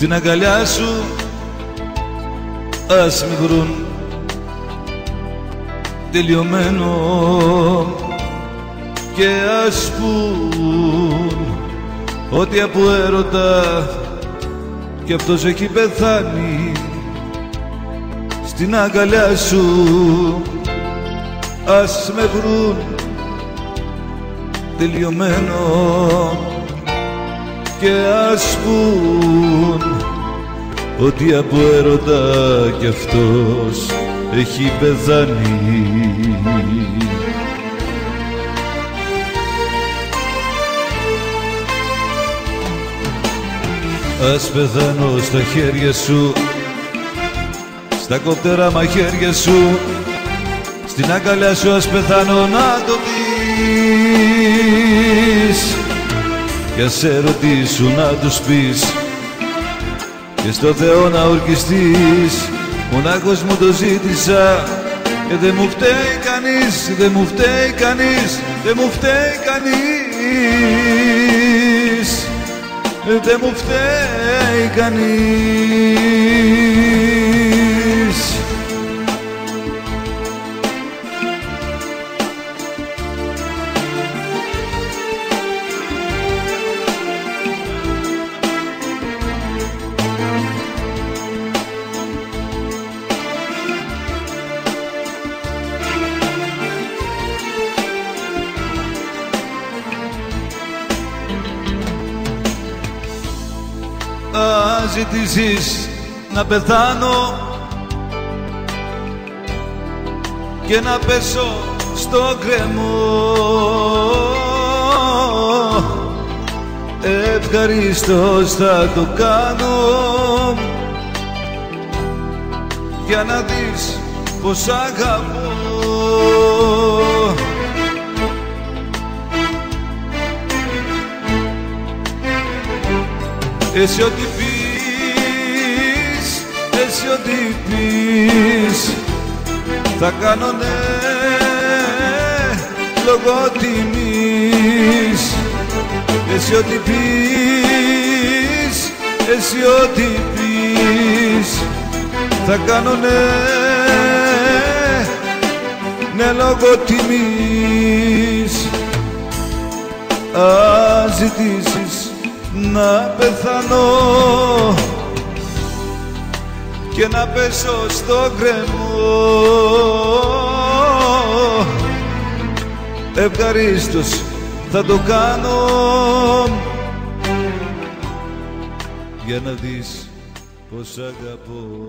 στην αγκαλιά σου ας με βρουν τελειωμένο και ας πουν ότι από έρωτα κι αυτός έχει πεθάνει. Στην αγκαλιά σου ας με βρουν τελειωμένο και ας πουν ότι από έρωτα κι αυτός έχει πεθάνει. Ας πεθάνω στα χέρια σου στα κοπτερά μαχαίρια σου. Στην αγκαλιά σου ας πεθάνω να το δεις και ας σε ρωτήσουν να τους πεις και στο Θεό να ορκιστείς μονάχος μου το ζήτησα και δεν μου φταίει κανείς, δεν μου φταίει κανείς, δεν μου φταίει κανείς δεν μου φταίει κανείς Αν ζητήσεις να πεθάνω και να πέσω στο κρεμό. Ευχαρίστως θα το κάνω για να δεις πως αγαπώ Εσύ ό,τι πεις, εσύ ό,τι πεις Θα κάνω ναι λόγω τιμής. Εσύ ό,τι πεις, εσύ ό,τι πεις Θα κάνω ναι, ναι λόγω τιμής. Αν ζητήσεις να πεθανώ και να πέσω στο κρεμό. Ευχαρίστως θα το κάνω για να δεις πως αγαπώ